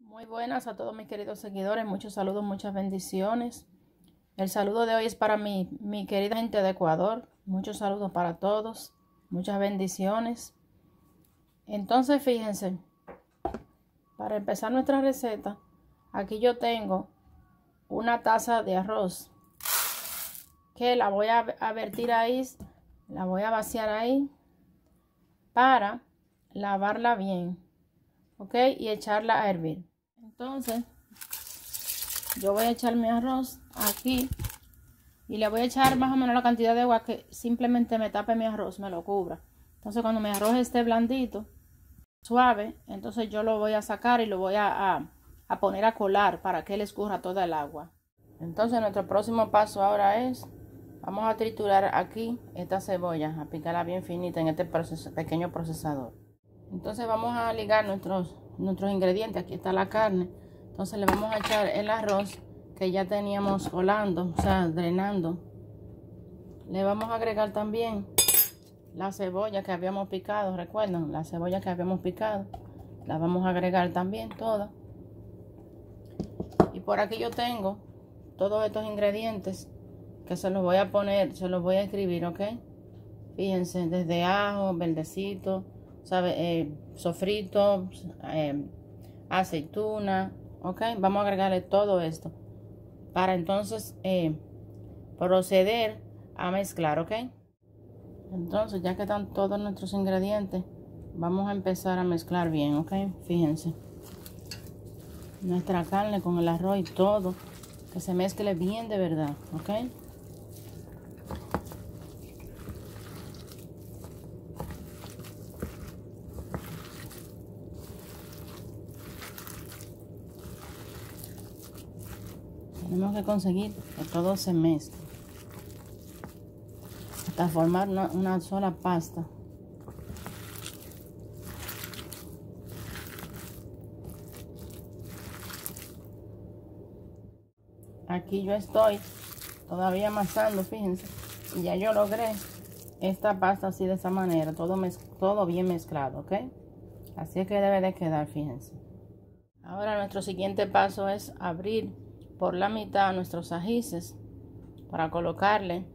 Muy buenas a todos mis queridos seguidores, muchos saludos, muchas bendiciones. El saludo de hoy es para mi, mi querida gente de Ecuador, muchos saludos para todos, muchas bendiciones. Entonces fíjense, para empezar nuestra receta, aquí yo tengo una taza de arroz que la voy a, vertir ahí, la voy a vaciar ahí para lavarla bien, ok, y echarla a hervir. Entonces, yo voy a echar mi arroz aquí y le voy a echar más o menos la cantidad de agua que simplemente me tape mi arroz, me lo cubra. Entonces, cuando mi arroz esté blandito, suave, entonces yo lo voy a sacar y lo voy a, a poner a colar para que le escurra toda el agua. Entonces, nuestro próximo paso ahora es Vamos a triturar aquí esta cebolla, a picarla bien finita en este pequeño procesador. Entonces vamos a ligar nuestros, nuestros ingredientes. Aquí está la carne. Entonces le vamos a echar el arroz que ya teníamos volando, o sea, drenando. Le vamos a agregar también la cebolla que habíamos picado, recuerdan, la cebolla que habíamos picado. La vamos a agregar también toda. Y por aquí yo tengo todos estos ingredientes que se los voy a poner, se los voy a escribir, ¿ok? Fíjense, desde ajo, verdecito, ¿sabe? Eh, sofrito, eh, aceituna, ¿ok? Vamos a agregarle todo esto para entonces eh, proceder a mezclar, ¿ok? Entonces, ya que están todos nuestros ingredientes, vamos a empezar a mezclar bien, ¿ok? Fíjense. Nuestra carne con el arroz y todo, que se mezcle bien de verdad, ¿ok? Tenemos que conseguir que todo se mezcle hasta formar una, sola pasta. Aquí yo estoy todavía amasando fíjense. Y ya yo logré esta pasta así de esta manera todo, todo bien mezclado ok así es que debe de quedar fíjense. Ahora nuestro siguiente paso es abrir por la mitad nuestros ajíes para colocarle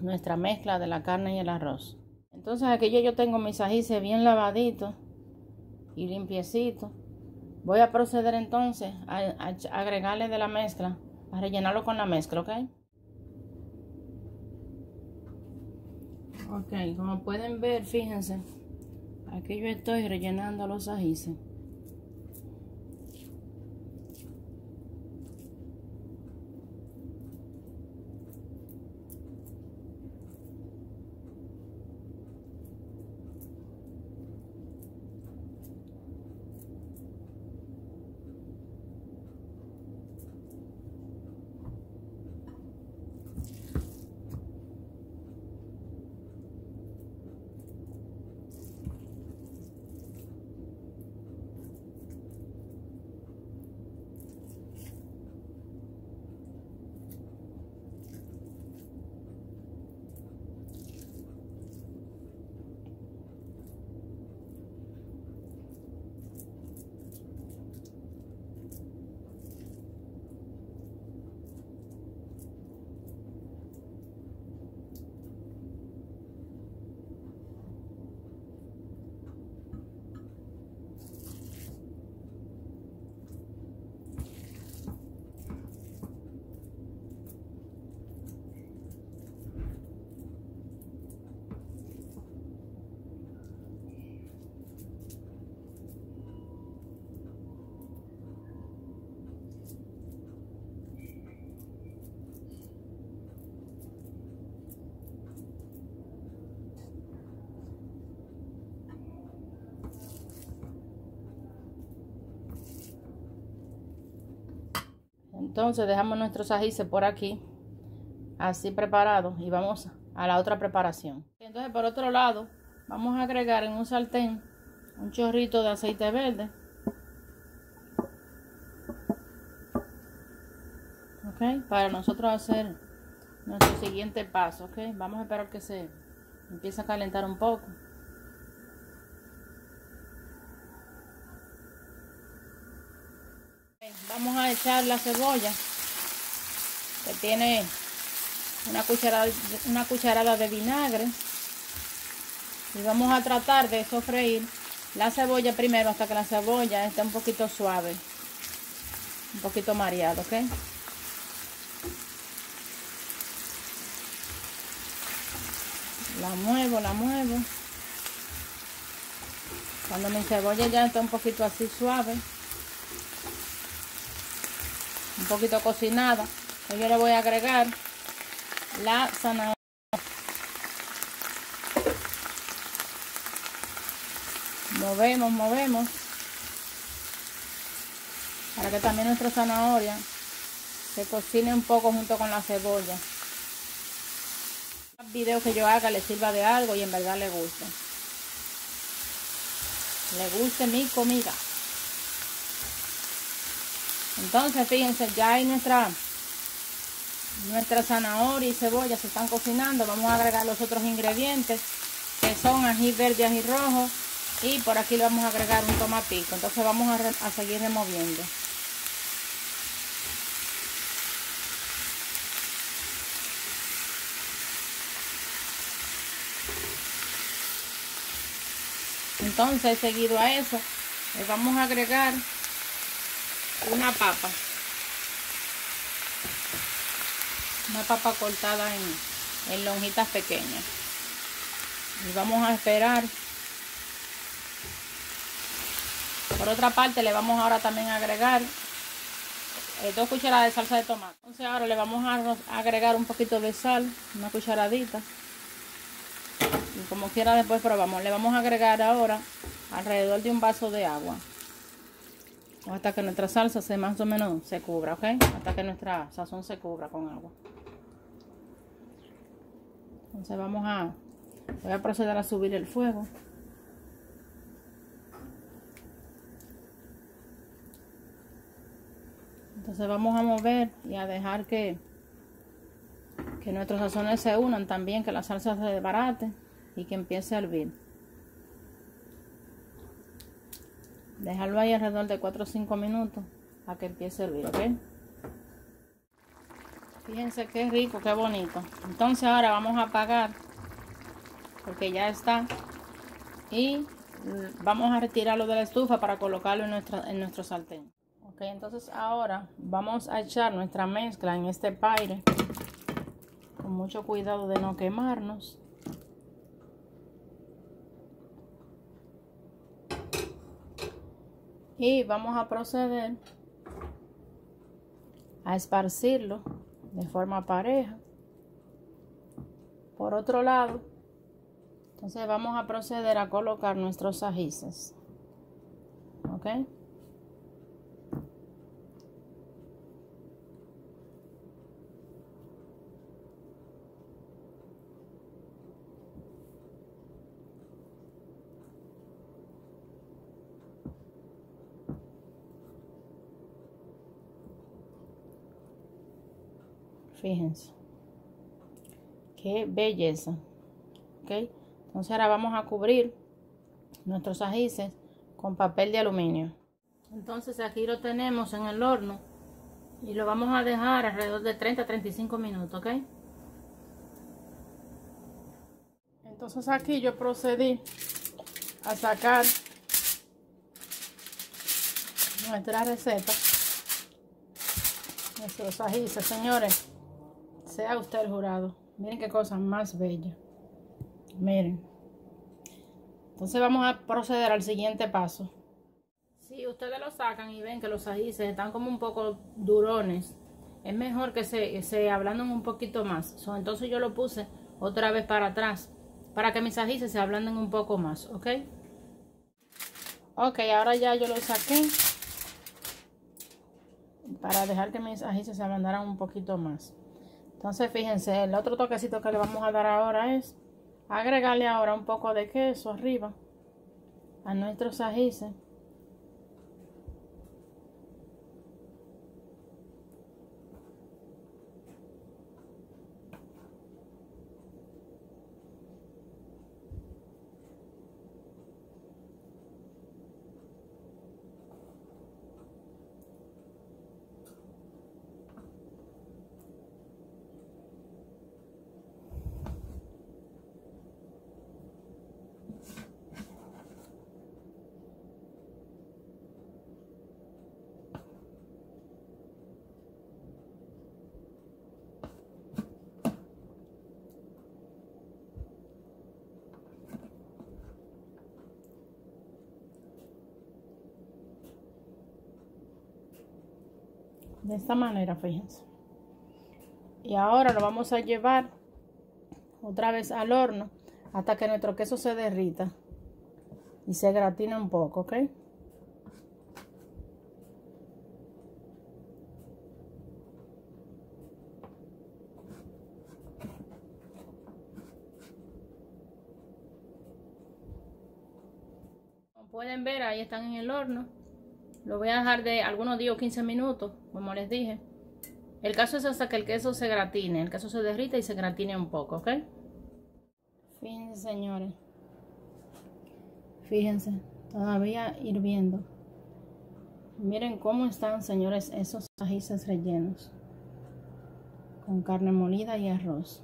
nuestra mezcla de la carne y el arroz. Entonces aquí yo tengo mis ajíes bien lavaditos y limpiecitos. Voy a proceder entonces a, agregarle de la mezcla, a rellenarlo con la mezcla, ¿ok? Ok, como pueden ver, fíjense, aquí yo estoy rellenando los ajíes. Entonces dejamos nuestros ajíes por aquí, así preparados, y vamos a la otra preparación. Entonces por otro lado, vamos a agregar en un sartén un chorrito de aceite verde. Ok, para nosotros hacer nuestro siguiente paso, ok. Vamos a esperar que se empiece a calentar un poco. Echar la cebolla que tiene una cucharada, una cucharada de vinagre y vamos a tratar de sofreír la cebolla primero hasta que la cebolla esté un poquito suave un poquito mareado ok la muevo la muevo. Cuando mi cebolla ya está un poquito así suave un poquito cocinada yo le voy a agregar la zanahoria. Movemos movemos para que también nuestra zanahoria se cocine un poco junto con la cebolla. El video que yo haga le sirva de algo y en verdad le guste. Le guste mi comida entonces fíjense ya hay nuestra nuestra zanahoria y cebolla se están cocinando. Vamos a agregar los otros ingredientes que son ají verde ají rojo y por aquí le vamos a agregar un tomatico. Entonces vamos a, a seguir removiendo. Entonces seguido a eso le vamos a agregar una papa. Una papa cortada en, en lonjitas pequeñas. Y vamos a esperar. Por otra parte le vamos ahora también a agregar eh, dos cucharadas de salsa de tomate. Entonces ahora le vamos a agregar un poquito de sal una cucharadita. Y como quiera después probamos. Le vamos a agregar ahora alrededor de un vaso de agua hasta que nuestra salsa se más o menos se cubra ok hasta que nuestra sazón se cubra con agua. Entonces vamos a voy a proceder a subir el fuego. Entonces vamos a mover y a dejar que que nuestros sazones se unan también que la salsa se desbarate y que empiece a hervir. Dejarlo ahí alrededor de 4 o 5 minutos a que empiece a hervir, ¿ok? Fíjense qué rico, qué bonito. Entonces ahora vamos a apagar porque ya está y vamos a retirarlo de la estufa para colocarlo en, nuestra, en nuestro sartén. Ok, entonces ahora vamos a echar nuestra mezcla en este paire con mucho cuidado de no quemarnos. Y vamos a proceder a esparcirlo de forma pareja. Por otro lado entonces vamos a proceder a colocar nuestros ajíes ok fíjense. Qué belleza. Ok entonces ahora vamos a cubrir nuestros ajíes con papel de aluminio. Entonces aquí lo tenemos en el horno y lo vamos a dejar alrededor de 30 a 35 minutos ok. Entonces aquí yo procedí a sacar nuestra receta nuestros ajíes señores sea usted el jurado. Miren qué cosa más bella. Miren. Entonces vamos a proceder al siguiente paso. Si ustedes lo sacan y ven que los ajíes están como un poco durones, es mejor que se, se ablanden un poquito más. entonces yo lo puse otra vez para atrás para que mis ajíes se ablanden un poco más, ¿ok? Ok, ahora ya yo lo saqué para dejar que mis ajíes se ablandaran un poquito más. Entonces, fíjense, el otro toquecito que le vamos a dar ahora es agregarle ahora un poco de queso arriba a nuestros ajíes. De esta manera, fíjense. Y ahora lo vamos a llevar otra vez al horno hasta que nuestro queso se derrita y se gratine un poco, ¿ok? Como pueden ver, ahí están en el horno. Lo voy a dejar de algunos 10 o 15 minutos, como les dije. El caso es hasta que el queso se gratine, el queso se derrita y se gratine un poco, ¿ok? Fíjense, señores. Fíjense, todavía hirviendo. Miren cómo están, señores, esos ajíes rellenos. Con carne molida y arroz.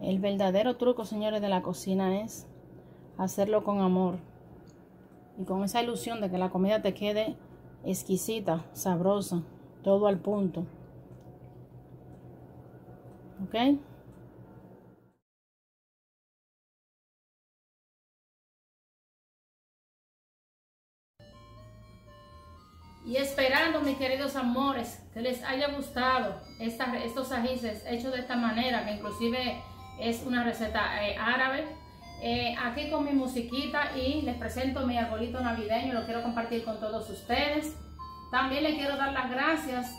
El verdadero truco, señores, de la cocina es hacerlo con amor. Y con esa ilusión de que la comida te quede exquisita, sabrosa todo al punto. ¿Ok? Y esperando, mis queridos amores, que les haya gustado estos ajíes hechos de esta manera, que inclusive es una receta eh, árabe. Eh, aquí con mi musiquita y les presento mi arbolito navideño, lo quiero compartir con todos ustedes. También le quiero dar las gracias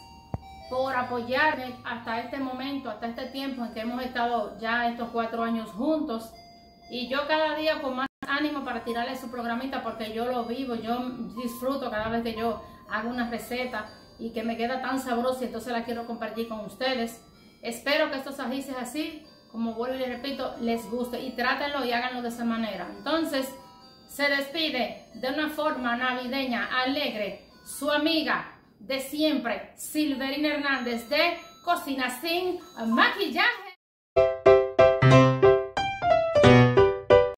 por apoyarme hasta este momento, hasta este tiempo en que hemos estado ya estos cuatro años juntos. Y yo cada día con más ánimo para tirarle su programita porque yo lo vivo, yo disfruto cada vez que yo hago una receta y que me queda tan sabrosa y entonces la quiero compartir con ustedes. Espero que estos ajíes así, como vuelvo y les repito, les guste y trátenlo y háganlo de esa manera. Entonces, se despide de una forma navideña, alegre, su amiga de siempre, Silverina Hernández de Cocina Sin Maquillaje.